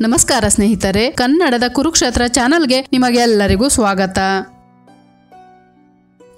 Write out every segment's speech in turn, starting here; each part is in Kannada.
ನಮಸ್ಕಾರ ಸ್ನೇಹಿತರೆ ಕನ್ನಡದ ಕುರುಕ್ಷೇತ್ರ ಚಾನಲ್ಗೆ ನಿಮಗೆಲ್ಲರಿಗೂ ಸ್ವಾಗತ.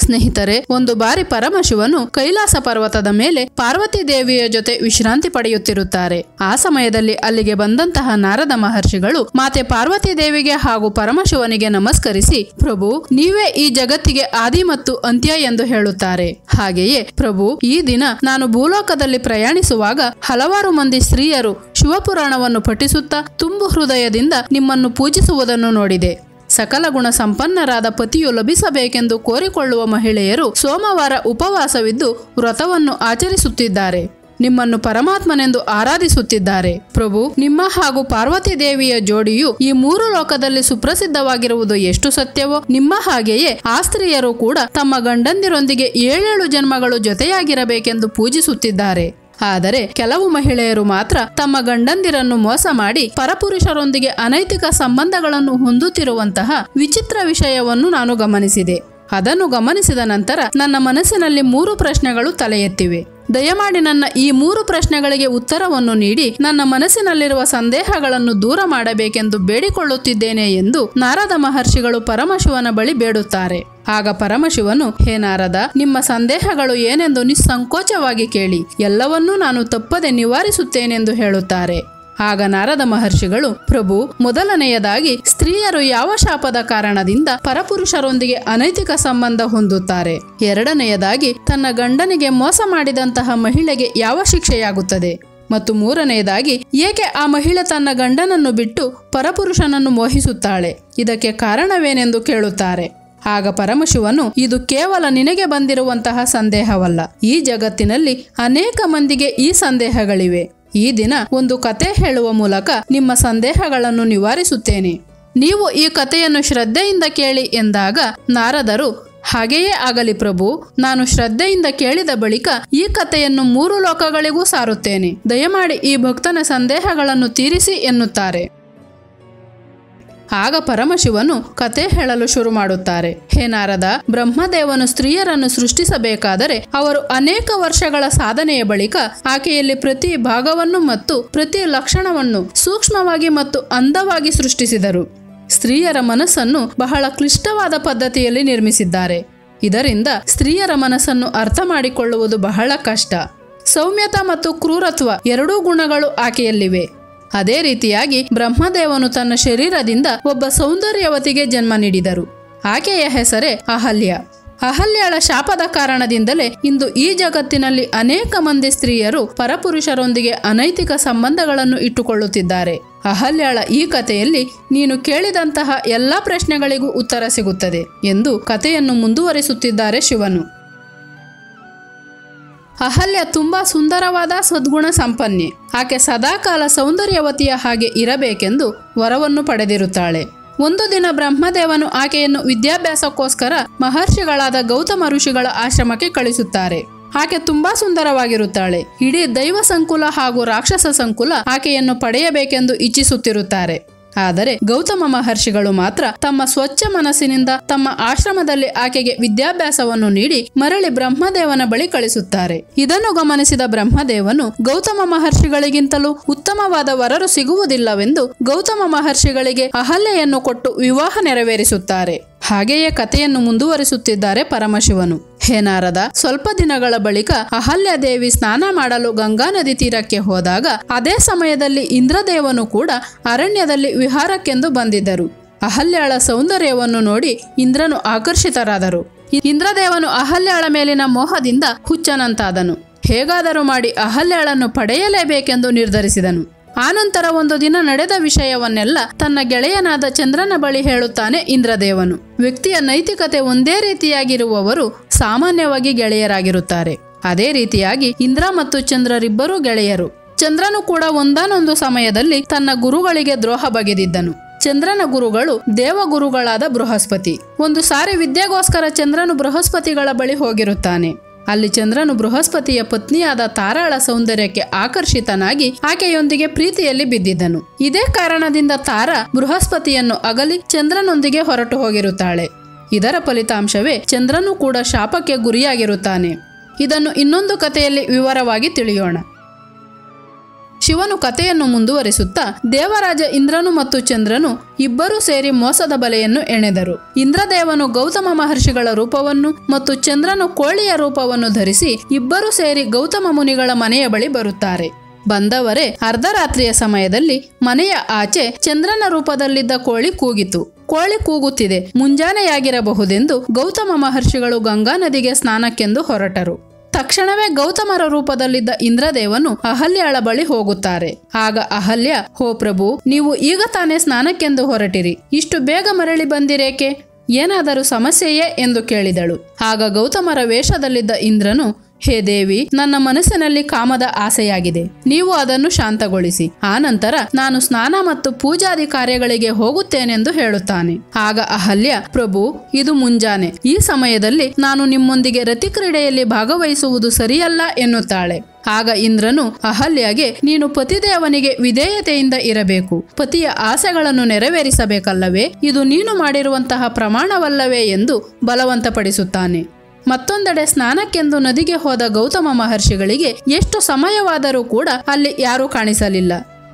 ಸ್ನೇಹಿತರೆ, ಒಂದು ಬಾರಿ ಪರಮಶಿವನು ಕೈಲಾಸ ಪರ್ವತದ ಮೇಲೆ ಪಾರ್ವತಿ ದೇವಿಯ ಜೊತೆ ವಿಶ್ರಾಂತಿ ಪಡೆಯುತ್ತಿರುತ್ತಾರೆ. ಆ ಸಮಯದಲ್ಲಿ ಅಲ್ಲಿಗೆ ಬಂದಂತಹ ನಾರದ ಮಹರ್ಷಿಗಳು ಮಾತೆ ಪಾರ್ವತಿ ದೇವಿಗೆ ಹಾಗೂ ಪರಮಶಿವನಿಗೆ ನಮಸ್ಕರಿಸಿ, ಪ್ರಭು, ನೀವೇ ಈ ಜಗತ್ತಿಗೆ ಆದಿ ಮತ್ತು ಅಂತ್ಯ ಎಂದು ಹೇಳುತ್ತಾರೆ. ಹಾಗೆಯೇ ಪ್ರಭು, ಈ ದಿನ ನಾನು ಭೂಲೋಕದಲ್ಲಿ ಪ್ರಯಾಣಿಸುವಾಗ ಹಲವಾರು ಮಂದಿ ಸ್ತ್ರೀಯರು ಶಿವಪುರಾಣವನ್ನು ಪಠಿಸುತ್ತಾ ತುಂಬು ಹೃದಯದಿಂದ ನಿಮ್ಮನ್ನು ಪೂಜಿಸುವುದನ್ನು ನೋಡಿದೆ. ಸಕಲ ಗುಣ ಸಂಪನ್ನರಾದ ಪತಿಯು ಲಭಿಸಬೇಕೆಂದು ಕೋರಿಕೊಳ್ಳುವ ಮಹಿಳೆಯರು ಸೋಮವಾರ ಉಪವಾಸವಿದ್ದು ವ್ರತವನ್ನು ಆಚರಿಸುತ್ತಿದ್ದಾರೆ. ನಿಮ್ಮನ್ನು ಪರಮಾತ್ಮನೆಂದು ಆರಾಧಿಸುತ್ತಿದ್ದಾರೆ. ಪ್ರಭು, ನಿಮ್ಮ ಹಾಗೂ ಪಾರ್ವತಿ ದೇವಿಯ ಜೋಡಿಯು ಈ ಮೂರು ಲೋಕದಲ್ಲಿ ಸುಪ್ರಸಿದ್ಧವಾಗಿರುವುದು ಎಷ್ಟು ಸತ್ಯವೋ? ನಿಮ್ಮ ಹಾಗೆಯೇ ಆ ಸ್ತ್ರೀಯರು ಕೂಡ ತಮ್ಮ ಗಂಡಂದಿರೊಂದಿಗೆ ಏಳೇಳು ಜನ್ಮಗಳು ಜೊತೆಯಾಗಿರಬೇಕೆಂದು ಪೂಜಿಸುತ್ತಿದ್ದಾರೆ. ಆದರೆ ಕೆಲವು ಮಹಿಳೆಯರು ಮಾತ್ರ ತಮ್ಮ ಗಂಡಂದಿರನ್ನು ಮೋಸ ಮಾಡಿ ಪರಪುರುಷರೊಂದಿಗೆ ಅನೈತಿಕ ಸಂಬಂಧಗಳನ್ನು ಹೊಂದುತ್ತಿರುವಂತಹ ವಿಚಿತ್ರ ವಿಷಯವನ್ನು ನಾನು ಗಮನಿಸಿದೆ. ಅದನ್ನು ಗಮನಿಸಿದ ನಂತರ ನನ್ನ ಮನಸ್ಸಿನಲ್ಲಿ ಮೂರು ಪ್ರಶ್ನೆಗಳು ತಲೆ ಎತ್ತಿವೆ ದಯಮಾಡಿ ನನ್ನ ಈ ಮೂರು ಪ್ರಶ್ನೆಗಳಿಗೆ ಉತ್ತರವನ್ನು ನೀಡಿ ನನ್ನ ಮನಸ್ಸಿನಲ್ಲಿರುವ ಸಂದೇಹಗಳನ್ನು ದೂರ ಮಾಡಬೇಕೆಂದು ಬೇಡಿಕೊಳ್ಳುತ್ತಿದ್ದೇನೆ ಎಂದು ನಾರದ ಮಹರ್ಷಿಗಳು ಪರಮಶಿವನ ಬಳಿ ಬೇಡುತ್ತಾರೆ. ಆಗ ಪರಮಶಿವನು, ಹೇ ನಾರದ, ನಿಮ್ಮ ಸಂದೇಹಗಳು ಏನೆಂದು ನಿಸ್ಸಂಕೋಚವಾಗಿ ಕೇಳಿ. ಎಲ್ಲವನ್ನೂ ನಾನು ತಪ್ಪದೆ ನಿವಾರಿಸುತ್ತೇನೆಂದು ಹೇಳುತ್ತಾರೆ. ಆಗ ನಾರದ ಮಹರ್ಷಿಗಳು, ಪ್ರಭು, ಮೊದಲನೆಯದಾಗಿ ಸ್ತ್ರೀಯರು ಯಾವ ಶಾಪದ ಕಾರಣದಿಂದ ಪರಪುರುಷರೊಂದಿಗೆ ಅನೈತಿಕ ಸಂಬಂಧ ಹೊಂದುತ್ತಾರೆ? ಎರಡನೆಯದಾಗಿ, ತನ್ನ ಗಂಡನಿಗೆ ಮೋಸ ಮಾಡಿದಂತಹ ಮಹಿಳೆಗೆ ಯಾವ ಶಿಕ್ಷೆಯಾಗುತ್ತದೆ? ಮತ್ತು ಮೂರನೆಯದಾಗಿ, ಏಕೆ ಆ ಮಹಿಳೆ ತನ್ನ ಗಂಡನನ್ನು ಬಿಟ್ಟು ಪರಪುರುಷನನ್ನು ಮೋಹಿಸುತ್ತಾಳೆ? ಇದಕ್ಕೆ ಕಾರಣವೇನೆಂದು ಕೇಳುತ್ತಾರೆ. ಆಗ ಪರಮಶಿವನು, ಇದು ಕೇವಲ ನಿನಗೆ ಬಂದಿರುವಂತಹ ಸಂದೇಹವಲ್ಲ. ಈ ಜಗತ್ತಿನಲ್ಲಿ ಅನೇಕ ಮಂದಿಗೆ ಈ ಸಂದೇಹಗಳಿವೆ. ಈ ದಿನ ಒಂದು ಕತೆ ಹೇಳುವ ಮೂಲಕ ನಿಮ್ಮ ಸಂದೇಹಗಳನ್ನು ನಿವಾರಿಸುತ್ತೇನೆ. ನೀವು ಈ ಕಥೆಯನ್ನು ಶ್ರದ್ಧೆಯಿಂದ ಕೇಳಿ ಎಂದಾಗ, ನಾರದರು, ಹಾಗೆಯೇ ಆಗಲಿ ಪ್ರಭು, ನಾನು ಶ್ರದ್ಧೆಯಿಂದ ಕೇಳಿದ ಬಳಿಕ ಈ ಕಥೆಯನ್ನು ಮೂರು ಲೋಕಗಳಿಗೂ ಸಾರುತ್ತೇನೆ. ದಯಮಾಡಿ ಈ ಭಕ್ತನ ಸಂದೇಹಗಳನ್ನು ತೀರಿಸಿ ಎನ್ನುತ್ತಾರೆ. ಆಗ ಪರಮಶಿವನು ಕತೆ ಹೇಳಲು ಶುರು ಮಾಡುತ್ತಾರೆ. ಹೇನಾರದ ಬ್ರಹ್ಮದೇವನು ಸ್ತ್ರೀಯರನ್ನು ಸೃಷ್ಟಿಸಬೇಕಾದರೆ ಅವರು ಅನೇಕ ವರ್ಷಗಳ ಸಾಧನೆಯ ಬಳಿಕ ಆಕೆಯಲ್ಲಿ ಪ್ರತಿ ಭಾಗವನ್ನು ಮತ್ತು ಪ್ರತಿ ಲಕ್ಷಣವನ್ನು ಸೂಕ್ಷ್ಮವಾಗಿ ಮತ್ತು ಅಂದವಾಗಿ ಸೃಷ್ಟಿಸಿದರು. ಸ್ತ್ರೀಯರ ಮನಸ್ಸನ್ನು ಬಹಳ ಕ್ಲಿಷ್ಟವಾದ ಪದ್ಧತಿಯಲ್ಲಿ ನಿರ್ಮಿಸಿದ್ದಾರೆ. ಇದರಿಂದ ಸ್ತ್ರೀಯರ ಮನಸ್ಸನ್ನು ಅರ್ಥ ಮಾಡಿಕೊಳ್ಳುವುದು ಬಹಳ ಕಷ್ಟ. ಸೌಮ್ಯತ ಮತ್ತು ಕ್ರೂರತ್ವ ಎರಡೂ ಗುಣಗಳು ಆಕೆಯಲ್ಲಿವೆ. ಅದೇ ರೀತಿಯಾಗಿ ಬ್ರಹ್ಮದೇವನು ತನ್ನ ಶರೀರದಿಂದ ಒಬ್ಬ ಸೌಂದರ್ಯವತಿಗೆ ಜನ್ಮ ನೀಡಿದರು. ಆಕೆಯ ಹೆಸರೇ ಅಹಲ್ಯ. ಅಹಲ್ಯಳ ಶಾಪದ ಕಾರಣದಿಂದಲೇ ಇಂದು ಈ ಜಗತ್ತಿನಲ್ಲಿ ಅನೇಕ ಮಂದಿ ಸ್ತ್ರೀಯರು ಪರಪುರುಷರೊಂದಿಗೆ ಅನೈತಿಕ ಸಂಬಂಧಗಳನ್ನು ಇಟ್ಟುಕೊಳ್ಳುತ್ತಿದ್ದಾರೆ. ಅಹಲ್ಯಳ ಈ ಕಥೆಯಲ್ಲಿ ನೀನು ಕೇಳಿದಂತಹ ಎಲ್ಲ ಪ್ರಶ್ನೆಗಳಿಗೂ ಉತ್ತರ ಸಿಗುತ್ತದೆ ಎಂದು ಕಥೆಯನ್ನು ಮುಂದುವರಿಸುತ್ತಿದ್ದಾರೆ ಶಿವನು. ಅಹಲ್ಯ ತುಂಬಾ ಸುಂದರವಾದ ಸದ್ಗುಣ ಸಂಪನ್ನೆ. ಆಕೆ ಸದಾಕಾಲ ಸೌಂದರ್ಯವತಿಯ ಹಾಗೆ ಇರಬೇಕೆಂದು ವರವನ್ನು ಪಡೆದಿರುತ್ತಾಳೆ. ಒಂದು ದಿನ ಬ್ರಹ್ಮದೇವನು ಆಕೆಯನ್ನು ವಿದ್ಯಾಭ್ಯಾಸಕ್ಕೋಸ್ಕರ ಮಹರ್ಷಿಗಳಾದ ಗೌತಮ ಋಷಿಗಳ ಆಶ್ರಮಕ್ಕೆ ಕಳಿಸುತ್ತಾರೆ. ಆಕೆ ತುಂಬಾ ಸುಂದರವಾಗಿರುತ್ತಾಳೆ. ಇಡೀ ದೈವ ಸಂಕುಲ ಹಾಗೂ ರಾಕ್ಷಸ ಸಂಕುಲ ಆಕೆಯನ್ನು ಪಡೆಯಬೇಕೆಂದು ಇಚ್ಛಿಸುತ್ತಿರುತ್ತಾರೆ. ಆದರೆ ಗೌತಮ ಮಹರ್ಷಿಗಳು ಮಾತ್ರ ತಮ್ಮ ಸ್ವಚ್ಛ ಮನಸ್ಸಿನಿಂದ ತಮ್ಮ ಆಶ್ರಮದಲ್ಲಿ ಆಕೆಗೆ ವಿದ್ಯಾಭ್ಯಾಸವನ್ನು ನೀಡಿ ಮರಳಿ ಬ್ರಹ್ಮದೇವನ ಬಳಿ ಕಳಿಸುತ್ತಾರೆ. ಇದನ್ನು ಗಮನಿಸಿದ ಬ್ರಹ್ಮದೇವನು ಗೌತಮ ಮಹರ್ಷಿಗಳಿಗಿಂತಲೂ ಉತ್ತಮವಾದ ವರರು ಸಿಗುವುದಿಲ್ಲವೆಂದು ಗೌತಮ ಮಹರ್ಷಿಗಳಿಗೆ ಅಹಲ್ಯೆಯನ್ನು ಕೊಟ್ಟು ವಿವಾಹ ನೆರವೇರಿಸುತ್ತಾರೆ. ಹಾಗೆಯೇ ಕಥೆಯನ್ನು ಮುಂದುವರಿಸುತ್ತಿದ್ದಾರೆ ಪರಮಶಿವನು. ಹೇನಾರದ ಸ್ವಲ್ಪ ದಿನಗಳ ಬಳಿಕ ಅಹಲ್ಯದೇವಿ ಸ್ನಾನ ಮಾಡಲು ಗಂಗಾ ನದಿ ತೀರಕ್ಕೆ ಹೋದಾಗ ಅದೇ ಸಮಯದಲ್ಲಿ ಇಂದ್ರದೇವನು ಕೂಡ ಅರಣ್ಯದಲ್ಲಿ ವಿಹಾರಕ್ಕೆಂದು ಬಂದಿದ್ದರು. ಅಹಲ್ಯಾಳ ಸೌಂದರ್ಯವನ್ನು ನೋಡಿ ಇಂದ್ರನು ಆಕರ್ಷಿತರಾದರು. ಇಂದ್ರದೇವನು ಅಹಲ್ಯಾಳ ಮೇಲಿನ ಮೋಹದಿಂದ ಹುಚ್ಚನಂತಾದನು. ಹೇಗಾದರೂ ಮಾಡಿ ಅಹಲ್ಯಾಳನ್ನು ಪಡೆಯಲೇಬೇಕೆಂದು ನಿರ್ಧರಿಸಿದನು. ಆನಂತರ ಒಂದು ದಿನ ನಡೆದ ವಿಷಯವನ್ನೆಲ್ಲ ತನ್ನ ಗೆಳೆಯನಾದ ಚಂದ್ರನ ಬಳಿ ಹೇಳುತ್ತಾನೆ ಇಂದ್ರದೇವನು. ವ್ಯಕ್ತಿಯ ನೈತಿಕತೆ ಒಂದೇ ರೀತಿಯಾಗಿರುವವರು ಸಾಮಾನ್ಯವಾಗಿ ಗೆಳೆಯರಾಗಿರುತ್ತಾರೆ. ಅದೇ ರೀತಿಯಾಗಿ ಇಂದ್ರ ಮತ್ತು ಚಂದ್ರರಿಬ್ಬರೂ ಗೆಳೆಯರು. ಚಂದ್ರನು ಕೂಡ ಒಂದಾನೊಂದು ಸಮಯದಲ್ಲಿ ತನ್ನ ಗುರುಗಳಿಗೆ ದ್ರೋಹ ಬಗೆದಿದ್ದನು. ಚಂದ್ರನ ಗುರುಗಳು ದೇವಗುರುಗಳಾದ ಬೃಹಸ್ಪತಿ. ಒಂದು ಸಾರಿ ವಿದ್ಯೆಗೋಸ್ಕರ ಚಂದ್ರನು ಬೃಹಸ್ಪತಿಗಳ ಬಳಿ ಹೋಗಿರುತ್ತಾನೆ. ಅಲ್ಲಿ ಚಂದ್ರನು ಬೃಹಸ್ಪತಿಯ ಪತ್ನಿಯಾದ ತಾರಾಳ ಸೌಂದರ್ಯಕ್ಕೆ ಆಕರ್ಷಿತನಾಗಿ ಆಕೆಯೊಂದಿಗೆ ಪ್ರೀತಿಯಲ್ಲಿ ಬಿದ್ದಿದ್ದನು. ಇದೇ ಕಾರಣದಿಂದ ತಾರ ಬೃಹಸ್ಪತಿಯನ್ನು ಅಗಲಿ ಚಂದ್ರನೊಂದಿಗೆ ಹೊರಟು ಹೋಗಿರುತ್ತಾಳೆ. ಇದರ ಫಲಿತಾಂಶವೇ ಚಂದ್ರನು ಕೂಡ ಶಾಪಕ್ಕೆ ಗುರಿಯಾಗಿರುತ್ತಾನೆ. ಇದನ್ನು ಇನ್ನೊಂದು ಕಥೆಯಲ್ಲಿ ವಿವರವಾಗಿ ತಿಳಿಯೋಣ. ಶಿವನು ಕಥೆಯನ್ನು ಮುಂದುವರಿಸುತ್ತಾ ದೇವರಾಜ ಇಂದ್ರನು ಮತ್ತು ಚಂದ್ರನು ಇಬ್ಬರೂ ಸೇರಿ ಮೋಸದ ಬಲೆಯನ್ನು ಎಣೆದರು. ಇಂದ್ರದೇವನು ಗೌತಮ ಮಹರ್ಷಿಗಳ ರೂಪವನ್ನು ಮತ್ತು ಚಂದ್ರನು ಕೋಳಿಯ ರೂಪವನ್ನು ಧರಿಸಿ ಇಬ್ಬರೂ ಸೇರಿ ಗೌತಮ ಮುನಿಗಳ ಮನೆಯ ಬಳಿ ಬರುತ್ತಾರೆ. ಬಂದವರೇ, ಅರ್ಧರಾತ್ರಿಯ ಸಮಯದಲ್ಲಿ ಮನೆಯ ಆಚೆ ಚಂದ್ರನ ರೂಪದಲ್ಲಿದ್ದ ಕೋಳಿ ಕೂಗಿತು. ಕೋಳಿ ಕೂಗುತ್ತಿದೆ, ಮುಂಜಾನೆಯಾಗಿರಬಹುದೆಂದು ಗೌತಮ ಮಹರ್ಷಿಗಳು ಗಂಗಾ ನದಿಗೆ ಸ್ನಾನಕ್ಕೆಂದು ಹೊರಟರು. ತಕ್ಷಣವೇ ಗೌತಮರ ರೂಪದಲ್ಲಿದ್ದ ಇಂದ್ರದೇವನು ಅಹಲ್ಯಳ ಬಳಿ ಹೋಗುತ್ತಾರೆ. ಆಗ ಅಹಲ್ಯ, ಹೋ ಪ್ರಭು, ನೀವು ಈಗ ತಾನೇ ಸ್ನಾನಕ್ಕೆಂದು ಹೊರಟಿರಿ. ಇಷ್ಟು ಬೇಗ ಮರಳಿ ಬಂದಿರೇಕೆ? ಏನಾದರೂ ಸಮಸ್ಯೆಯೇ? ಎಂದು ಕೇಳಿದಳು. ಆಗ ಗೌತಮರ ವೇಷದಲ್ಲಿದ್ದ ಇಂದ್ರನು ಹೇ ದೇವಿ, ನನ್ನ ಮನಸ್ಸಿನಲ್ಲಿ ಕಾಮದ ಆಸೆಯಾಗಿದೆ. ನೀವು ಅದನ್ನು ಶಾಂತಗೊಳಿಸಿ. ಆನಂತರ ನಾನು ಸ್ನಾನ ಮತ್ತು ಪೂಜಾದಿ ಕಾರ್ಯಗಳಿಗೆ ಹೋಗುತ್ತೇನೆಂದು ಹೇಳುತ್ತಾನೆ. ಆಗ ಅಹಲ್ಯ, ಪ್ರಭು, ಇದು ಮುಂಜಾನೆ. ಈ ಸಮಯದಲ್ಲಿ ನಾನು ನಿಮ್ಮೊಂದಿಗೆ ರತಿಕ್ರೀಡೆಯಲ್ಲಿ ಭಾಗವಹಿಸುವುದು ಸರಿಯಲ್ಲ ಎನ್ನುತ್ತಾಳೆ. ಆಗ ಇಂದ್ರನು ಅಹಲ್ಯಗೆ, ನೀನು ಪತಿದೇವನಿಗೆ ವಿಧೇಯತೆಯಿಂದ ಇರಬೇಕು. ಪತಿಯ ಆಸೆಗಳನ್ನು ನೆರವೇರಿಸಬೇಕಲ್ಲವೇ? ಇದು ನೀನು ಮಾಡಿರುವಂತಹ ಪ್ರಮಾಣವಲ್ಲವೇ? ಎಂದು ಬಲವಂತಪಡಿಸುತ್ತಾನೆ. ಮತ್ತೊಂದೆಡೆ ಸ್ನಾನಕ್ಕೆಂದು ನದಿಗೆ ಹೋದ ಗೌತಮ ಮಹರ್ಷಿಗಳಿಗೆ ಎಷ್ಟು ಸಮಯವಾದರೂ ಕೂಡ ಅಲ್ಲಿ ಯಾರೂ ಕಾಣಿಸಲಿಲ್ಲ.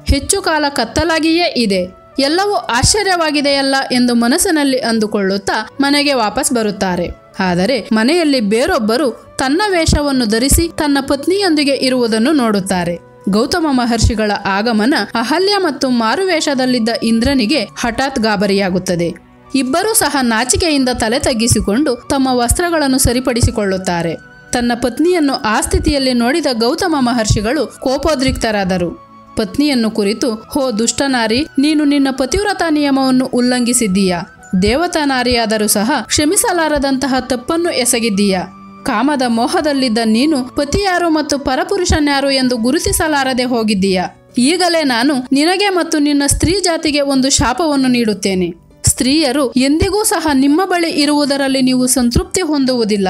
ಹೆಚ್ಚು ಕಾಲ ಕತ್ತಲಾಗಿಯೇ ಇದೆ. ಎಲ್ಲವೂ ಆಶ್ಚರ್ಯವಾಗಿದೆಯಲ್ಲ ಎಂದು ಮನಸ್ಸಿನಲ್ಲಿ ಅಂದುಕೊಳ್ಳುತ್ತಾ ಮನೆಗೆ ವಾಪಸ್ ಬರುತ್ತಾರೆ. ಆದರೆ ಮನೆಯಲ್ಲಿ ಬೇರೊಬ್ಬರು ತನ್ನ ವೇಷವನ್ನು ಧರಿಸಿ ತನ್ನ ಪತ್ನಿಯೊಂದಿಗೆ ಇರುವುದನ್ನು ನೋಡುತ್ತಾರೆ. ಗೌತಮ ಮಹರ್ಷಿಗಳ ಆಗಮನ ಅಹಲ್ಯ ಮತ್ತು ಮಾರುವೇಷದಲ್ಲಿದ್ದ ಇಂದ್ರನಿಗೆ ಹಠಾತ್ ಗಾಬರಿಯಾಗುತ್ತದೆ. ಇಬ್ಬರೂ ಸಹ ನಾಚಿಕೆಯಿಂದ ತಲೆ ತಗ್ಗಿಸಿಕೊಂಡು ತಮ್ಮ ವಸ್ತ್ರಗಳನ್ನು ಸರಿಪಡಿಸಿಕೊಳ್ಳುತ್ತಾರೆ. ತನ್ನ ಪತ್ನಿಯನ್ನು ಆ ಸ್ಥಿತಿಯಲ್ಲಿ ನೋಡಿದ ಗೌತಮ ಮಹರ್ಷಿಗಳು ಕೋಪೋದ್ರಿಕ್ತರಾದರು. ಪತ್ನಿಯನ್ನು ಕುರಿತು, ಹೋ ದುಷ್ಟನಾರಿ ನೀನು ನಿನ್ನ ಪತಿವ್ರತ ನಿಯಮವನ್ನು ಉಲ್ಲಂಘಿಸಿದ್ದೀಯಾ? ದೇವತಾ ನಾರಿಯಾದರೂ ಸಹ ಕ್ಷಮಿಸಲಾರದಂತಹ ತಪ್ಪನ್ನು ಎಸಗಿದ್ದೀಯಾ? ಕಾಮದ ಮೋಹದಲ್ಲಿದ್ದ ನೀನು ಪತಿಯಾರು ಮತ್ತು ಪರಪುರುಷನ್ಯಾರು ಎಂದು ಗುರುತಿಸಲಾರದೆ ಹೋಗಿದ್ದೀಯಾ? ಈಗಲೇ ನಾನು ನಿನಗೆ ಮತ್ತು ನಿನ್ನ ಸ್ತ್ರೀ ಜಾತಿಗೆ ಒಂದು ಶಾಪವನ್ನು ನೀಡುತ್ತೇನೆ. ಸ್ತ್ರೀಯರು ಎಂದಿಗೂ ಸಹ ನಿಮ್ಮ ಬಳಿ ಇರುವುದರಲ್ಲಿ ನೀವು ಸಂತೃಪ್ತಿ ಹೊಂದುವುದಿಲ್ಲ.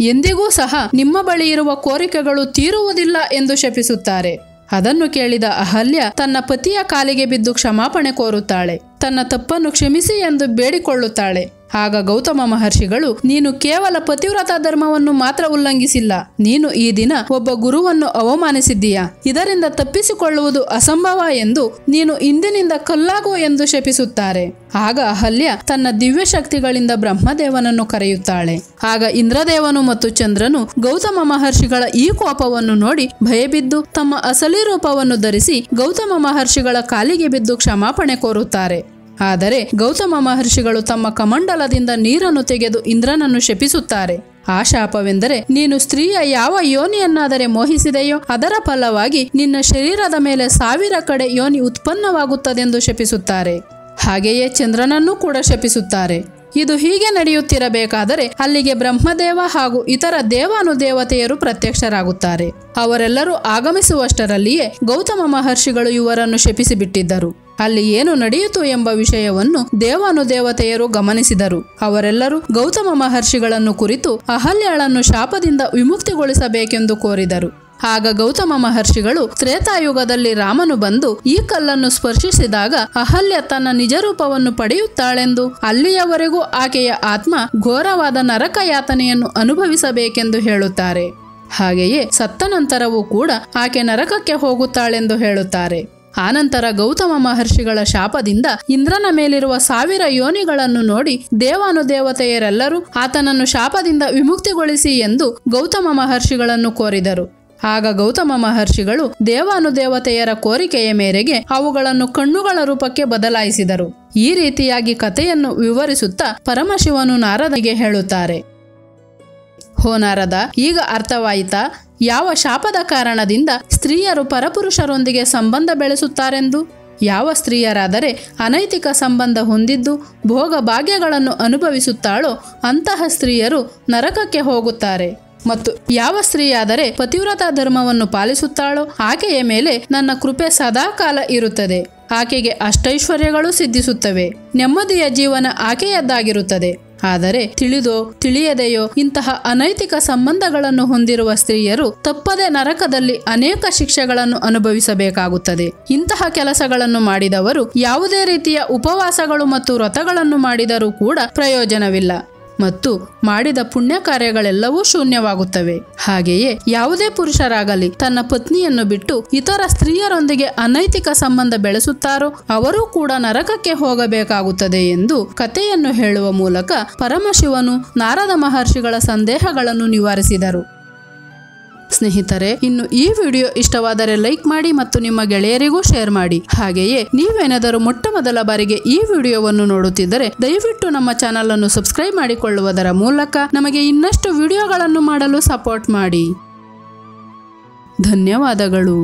ಎಂದಿಗೂ ಸಹ ನಿಮ್ಮ ಬಳಿ ಇರುವ ಕೋರಿಕೆಗಳು ತೀರುವುದಿಲ್ಲ ಎಂದು ಶಪಿಸುತ್ತಾರೆ. ಅದನ್ನು ಕೇಳಿದ ಅಹಲ್ಯ ತನ್ನ ಪತಿಯ ಕಾಲಿಗೆ ಬಿದ್ದು ಕ್ಷಮಾಪಣೆ ಕೋರುತ್ತಾಳೆ. ತನ್ನ ತಪ್ಪನ್ನು ಕ್ಷಮಿಸಿ ಎಂದು ಬೇಡಿಕೊಳ್ಳುತ್ತಾಳೆ. ಆಗ ಗೌತಮ ಮಹರ್ಷಿಗಳು, ನೀನು ಕೇವಲ ಪತಿವ್ರತ ಧರ್ಮವನ್ನು ಮಾತ್ರ ಉಲ್ಲಂಘಿಸಿಲ್ಲ. ನೀನು ಈ ದಿನ ಒಬ್ಬ ಗುರುವನ್ನು ಅವಮಾನಿಸಿದ್ದೀಯಾ. ಇದರಿಂದ ತಪ್ಪಿಸಿಕೊಳ್ಳುವುದು ಅಸಂಭವ ಎಂದು ನೀನು ಇಂದಿನಿಂದ ಕಲ್ಲಾಗು ಎಂದು ಶಪಿಸುತ್ತಾರೆ. ಆಗ ಅಹಲ್ಯ ತನ್ನ ದಿವ್ಯ ಶಕ್ತಿಗಳಿಂದ ಬ್ರಹ್ಮದೇವನನ್ನು ಕರೆಯುತ್ತಾಳೆ. ಆಗ ಇಂದ್ರದೇವನು ಮತ್ತು ಚಂದ್ರನು ಗೌತಮ ಮಹರ್ಷಿಗಳ ಈ ಕೋಪವನ್ನು ನೋಡಿ ಭಯಬಿದ್ದು ತಮ್ಮ ಅಸಲಿ ರೂಪವನ್ನು ಧರಿಸಿ ಗೌತಮ ಮಹರ್ಷಿಗಳ ಕಾಲಿಗೆ ಬಿದ್ದು ಕ್ಷಮಾಪಣೆ ಕೋರುತ್ತಾರೆ. ಆದರೆ ಗೌತಮ ಮಹರ್ಷಿಗಳು ತಮ್ಮ ಕಮಂಡಲದಿಂದ ನೀರನ್ನು ತೆಗೆದು ಇಂದ್ರನನ್ನು ಶಪಿಸುತ್ತಾರೆ. ಆ ಶಾಪವೆಂದರೆ ನೀನು ಸ್ತ್ರೀಯ ಯಾವ ಯೋನಿಯನ್ನಾದರೆ ಮೋಹಿಸಿದೆಯೋ ಅದರ ಫಲವಾಗಿ ನಿನ್ನ ಶರೀರದ ಮೇಲೆ ಸಾವಿರ ಕಡೆ ಯೋನಿ ಉತ್ಪನ್ನವಾಗುತ್ತದೆಂದು ಶಪಿಸುತ್ತಾರೆ. ಹಾಗೆಯೇ ಚಂದ್ರನನ್ನೂ ಕೂಡ ಶಪಿಸುತ್ತಾರೆ. ಇದು ಹೀಗೆ ನಡೆಯುತ್ತಿರಬೇಕಾದರೆ ಅಲ್ಲಿಗೆ ಬ್ರಹ್ಮದೇವ ಹಾಗೂ ಇತರ ದೇವಾನುದೇವತೆಯರು ಪ್ರತ್ಯಕ್ಷರಾಗುತ್ತಾರೆ. ಅವರೆಲ್ಲರೂ ಆಗಮಿಸುವಷ್ಟರಲ್ಲಿಯೇ ಗೌತಮ ಮಹರ್ಷಿಗಳು ಇವರನ್ನು ಶಪಿಸಿಬಿಟ್ಟಿದ್ದರು. ಅಲ್ಲಿ ಏನು ನಡೆಯಿತು ಎಂಬ ವಿಷಯವನ್ನು ದೇವಾನುದೇವತೆಯರು ಗಮನಿಸಿದರು. ಅವರೆಲ್ಲರೂ ಗೌತಮ ಮಹರ್ಷಿಗಳನ್ನು ಕುರಿತು ಅಹಲ್ಯಾಳನ್ನು ಶಾಪದಿಂದ ವಿಮುಕ್ತಿಗೊಳಿಸಬೇಕೆಂದು ಕೋರಿದರು. ಆಗ ಗೌತಮ ಮಹರ್ಷಿಗಳು ತ್ರೇತಾಯುಗದಲ್ಲಿ ರಾಮನು ಬಂದು ಈ ಕಲ್ಲನ್ನು ಸ್ಪರ್ಶಿಸಿದಾಗ ಅಹಲ್ಯ ತನ್ನ ನಿಜರೂಪವನ್ನು ಪಡೆಯುತ್ತಾಳೆಂದು ಅಲ್ಲಿಯವರೆಗೂ ಆಕೆಯ ಆತ್ಮ ಘೋರವಾದ ನರಕ ಯಾತನೆಯನ್ನು ಅನುಭವಿಸಬೇಕೆಂದು ಹೇಳುತ್ತಾರೆ. ಹಾಗೆಯೇ ಸತ್ತ ನಂತರವೂ ಕೂಡ ಆಕೆ ನರಕಕ್ಕೆ ಹೋಗುತ್ತಾಳೆಂದು ಹೇಳುತ್ತಾರೆ. ಆನಂತರ ಗೌತಮ ಮಹರ್ಷಿಗಳ ಶಾಪದಿಂದ ಇಂದ್ರನ ಮೇಲಿರುವ ಸಾವಿರ ಯೋನಿಗಳನ್ನು ನೋಡಿ ದೇವಾನುದೇವತೆಯರೆಲ್ಲರೂ ಆತನನ್ನು ಶಾಪದಿಂದ ವಿಮುಕ್ತಿಗೊಳಿಸಿ ಎಂದು ಗೌತಮ ಮಹರ್ಷಿಗಳನ್ನು ಕೋರಿದರು. ಆಗ ಗೌತಮ ಮಹರ್ಷಿಗಳು ದೇವಾನುದೇವತೆಯರ ಕೋರಿಕೆಯ ಮೇರೆಗೆ ಅವುಗಳನ್ನು ಕಣ್ಣುಗಳ ರೂಪಕ್ಕೆ ಬದಲಾಯಿಸಿದರು. ಈ ರೀತಿಯಾಗಿ ಕಥೆಯನ್ನು ವಿವರಿಸುತ್ತಾ ಪರಮಶಿವನು ನಾರದನಿಗೆ ಹೇಳುತ್ತಾರೆ, ಹೋ ನಾರದ, ಈಗ ಅರ್ಥವಾಯಿತಾ? ಯಾವ ಶಾಪದ ಕಾರಣದಿಂದ ಸ್ತ್ರೀಯರು ಪರಪುರುಷರೊಂದಿಗೆ ಸಂಬಂಧ ಬೆಳೆಸುತ್ತಾರೆಂದು? ಯಾವ ಸ್ತ್ರೀಯರಾದರೆ ಅನೈತಿಕ ಸಂಬಂಧ ಹೊಂದಿದ್ದು ಭೋಗ ಭಾಗ್ಯಗಳನ್ನು ಅನುಭವಿಸುತ್ತಾಳೋ ಅಂತಹ ಸ್ತ್ರೀಯರು ನರಕಕ್ಕೆ ಹೋಗುತ್ತಾರೆ. ಮತ್ತು ಯಾವ ಸ್ತ್ರೀಯಾದರೆ ಪತಿವ್ರತ ಧರ್ಮವನ್ನು ಪಾಲಿಸುತ್ತಾಳೋ ಆಕೆಯ ಮೇಲೆ ನನ್ನ ಕೃಪೆ ಸದಾಕಾಲ ಇರುತ್ತದೆ. ಆಕೆಗೆ ಅಷ್ಟೈಶ್ವರ್ಯಗಳು ಸಿದ್ಧಿಸುತ್ತವೆ. ನೆಮ್ಮದಿಯ ಜೀವನ ಆಕೆಯದ್ದಾಗಿರುತ್ತದೆ. ಆದರೆ ತಿಳಿದೋ ತಿಳಿಯದೆಯೋ ಇಂತಹ ಅನೈತಿಕ ಸಂಬಂಧಗಳನ್ನು ಹೊಂದಿರುವ ಸ್ತ್ರೀಯರು ತಪ್ಪದೆ ನರಕದಲ್ಲಿ ಅನೇಕ ಶಿಕ್ಷೆಗಳನ್ನು ಅನುಭವಿಸಬೇಕಾಗುತ್ತದೆ. ಇಂತಹ ಕೆಲಸಗಳನ್ನು ಮಾಡಿದವರು ಯಾವುದೇ ರೀತಿಯ ಉಪವಾಸಗಳು ಮತ್ತು ವ್ರತಗಳನ್ನು ಮಾಡಿದರೂ ಕೂಡ ಪ್ರಯೋಜನವಿಲ್ಲ. ಮತ್ತು ಮಾಡಿದ ಪುಣ್ಯ ಕಾರ್ಯಗಳೆಲ್ಲವೂ ಶೂನ್ಯವಾಗುತ್ತವೆ. ಹಾಗೆಯೇ ಯಾವುದೇ ಪುರುಷರಾಗಲಿ ತನ್ನ ಪತ್ನಿಯನ್ನು ಬಿಟ್ಟು ಇತರ ಸ್ತ್ರೀಯರೊಂದಿಗೆ ಅನೈತಿಕ ಸಂಬಂಧ ಬೆಳೆಸುತ್ತಾರೋ ಅವರೂ ಕೂಡ ನರಕಕ್ಕೆ ಹೋಗಬೇಕಾಗುತ್ತದೆ ಎಂದು ಕಥೆಯನ್ನು ಹೇಳುವ ಮೂಲಕ ಪರಮಶಿವನು ನಾರದ ಮಹರ್ಷಿಗಳ ಸಂದೇಹಗಳನ್ನು ನಿವಾರಿಸಿದರು. ಸ್ನೇಹಿತರೆ, ಇನ್ನು ಈ ವಿಡಿಯೋ ಇಷ್ಟವಾದರೆ ಲೈಕ್ ಮಾಡಿ ಮತ್ತು ನಿಮ್ಮ ಗೆಳೆಯರಿಗೂ ಶೇರ್ ಮಾಡಿ. ಹಾಗೆಯೇ, ನೀವೇನಾದರೂ ಮೊಟ್ಟ ಮೊದಲ ಬಾರಿಗೆ ಈ ವಿಡಿಯೋವನ್ನು ನೋಡುತ್ತಿದ್ದರೆ, ದಯವಿಟ್ಟು ನಮ್ಮ ಚಾನಲ್ ಅನ್ನು ಸಬ್ಸ್ಕ್ರೈಬ್ ಮಾಡಿಕೊಳ್ಳುವುದರ ಮೂಲಕ ನಮಗೆ ಇನ್ನಷ್ಟು ವಿಡಿಯೋಗಳನ್ನು ಮಾಡಲು ಸಪೋರ್ಟ್ ಮಾಡಿ. ಧನ್ಯವಾದಗಳು.